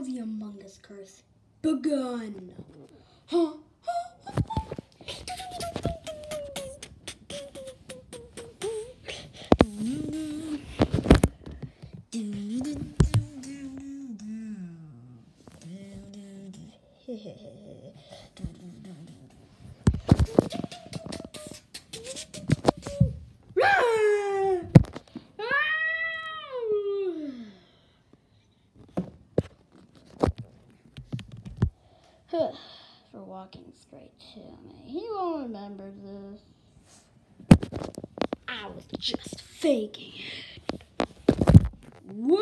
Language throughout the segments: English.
the Among Us curse begun. Huh? For walking straight to me. He won't remember this. I was just faking it. What?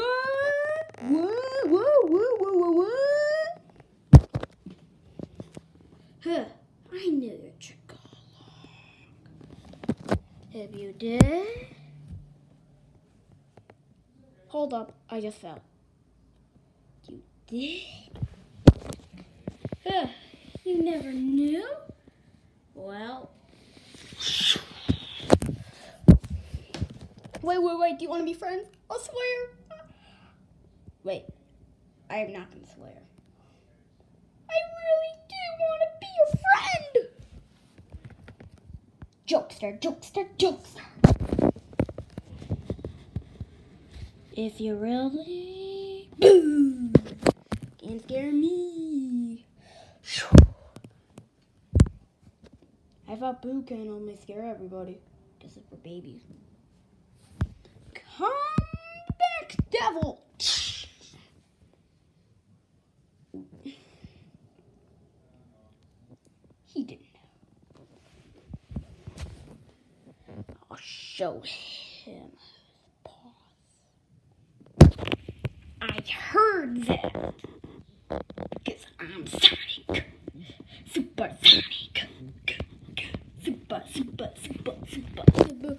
What? What? What? What? What? Huh. I knew your trick all along. If you did. Hold up. I just fell. You did? Huh. You never knew? Well. Wait, wait, wait. Do you want to be friends? I'll swear. Wait. I am not going to swear. I really do want to be your friend. Jokester, jokester, jokester. If you really. Boo! Can't scare me. I thought Boo can only scare everybody. This is for babies. Come back, devil! He didn't know. I'll show him his paws. I heard that. Because I'm Sonic. Super Sonic. Super, super, super, super, super.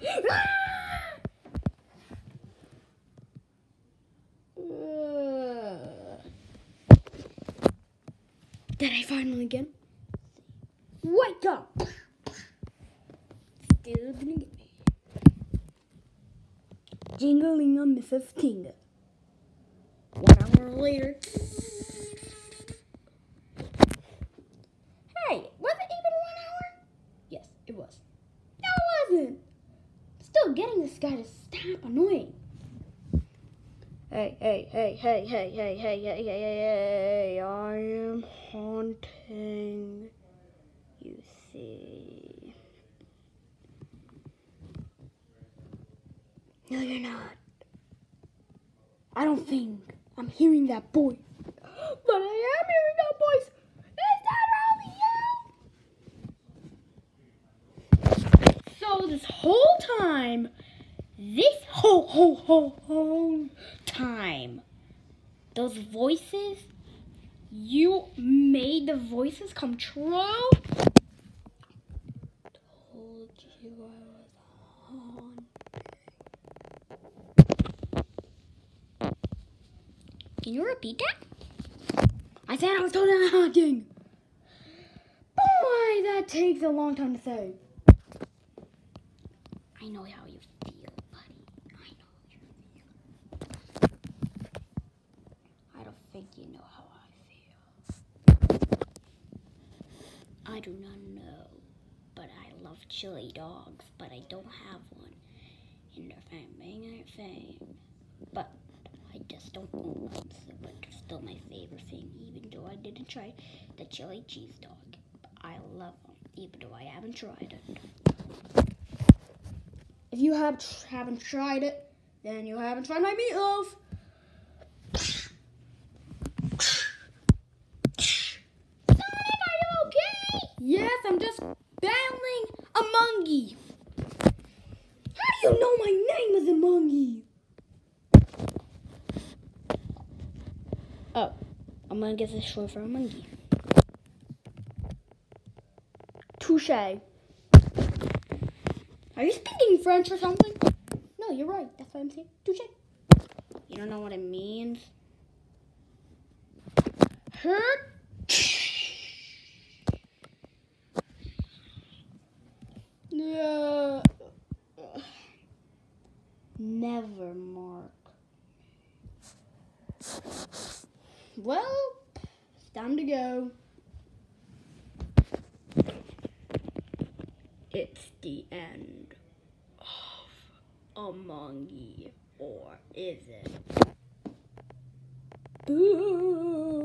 Did I finally get him? Wake up! Still didn't get me. Jingling on Mrs. One hour later. Hey, was it even one hour? Yes, it was. No, it wasn't. Still getting this guy to stop annoying. Hey, hey, hey, hey, hey, hey, hey, hey, hey, hey, hey, I am haunting. You see. No, you're not. I don't think I'm hearing that voice. But I am hearing that voice. Is So this whole time, this whole, whole, whole, whole time, those voices, you made the voices come true? Told you I was haunted. Can you repeat that? I said I was totally haunting. Boy, that takes a long time to say. I know how you feel, buddy. I know how you feel. I don't think you know how I feel. I do not know, but I love chili dogs, but I don't have one in bang, and fang. But I just don't own one, so they're still my favorite thing, even though I didn't try the chili cheese dog. I love them, even though I haven't tried it. If you have haven't tried it, then you haven't tried my meatloaf. Sonic, are you okay? Yes, I'm just battling a monkey. How do you know my name is a monkey? Oh, I'm gonna get this short for a monkey. Touche. Are you speaking French or something? No, you're right. That's what I'm saying. Touche. You don't know what it means? Hurt. Yeah. Never, Mark. Well, it's time to go. It's the end of Among Ye, or is it? Boo!